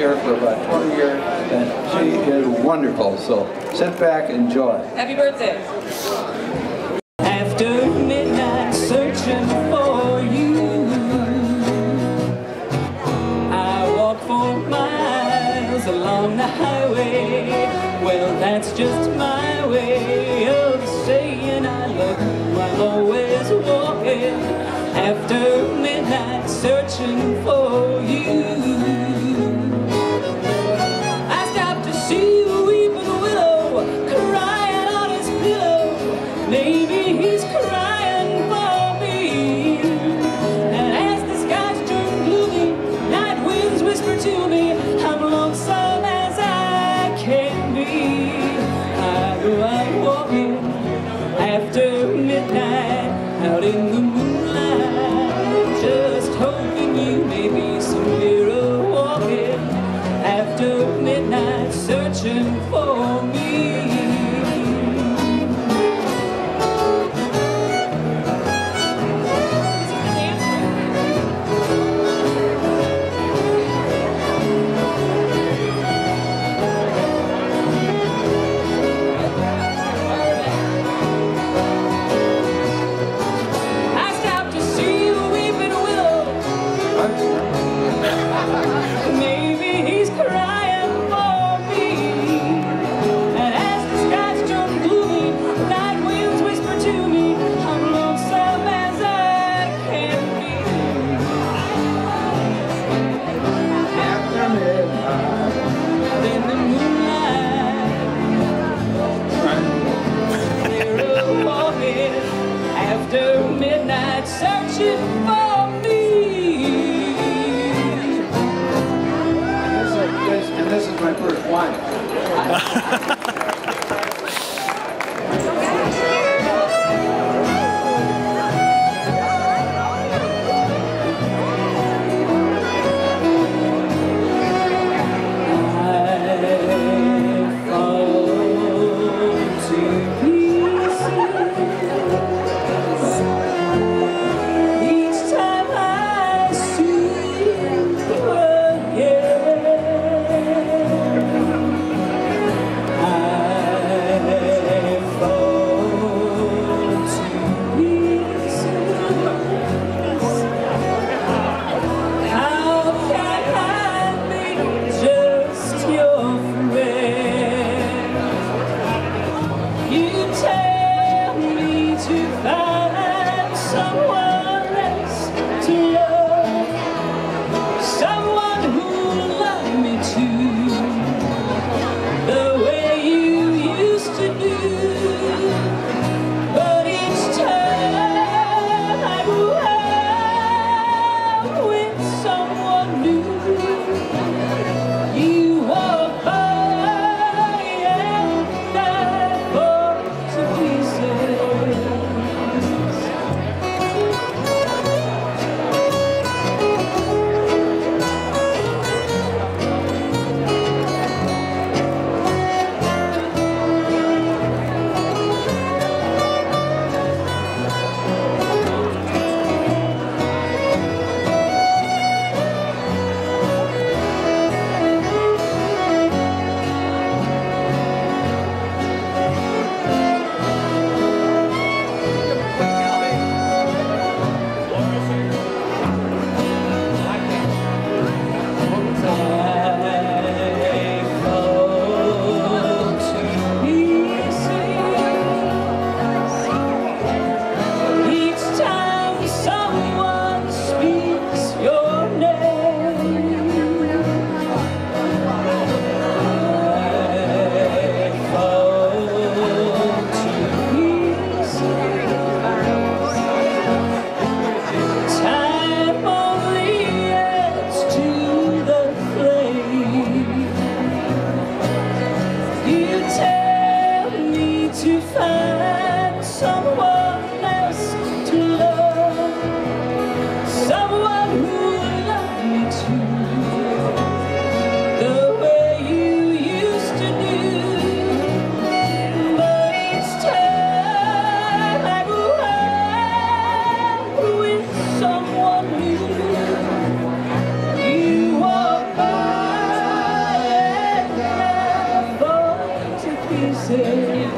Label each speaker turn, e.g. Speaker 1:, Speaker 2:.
Speaker 1: here for about 20 years, and she is wonderful. So sit back, enjoy.
Speaker 2: Happy birthday.
Speaker 3: After midnight searching for you I walk for miles along the highway Well, that's just my way of saying I love you I'm always walking after midnight searching for you out in the moonlight, just hoping you may be somewhere walking after midnight searching for
Speaker 1: midnight,
Speaker 3: searching for me.
Speaker 1: This is, this, and this is my first wine.
Speaker 3: you tell me to find? pieces.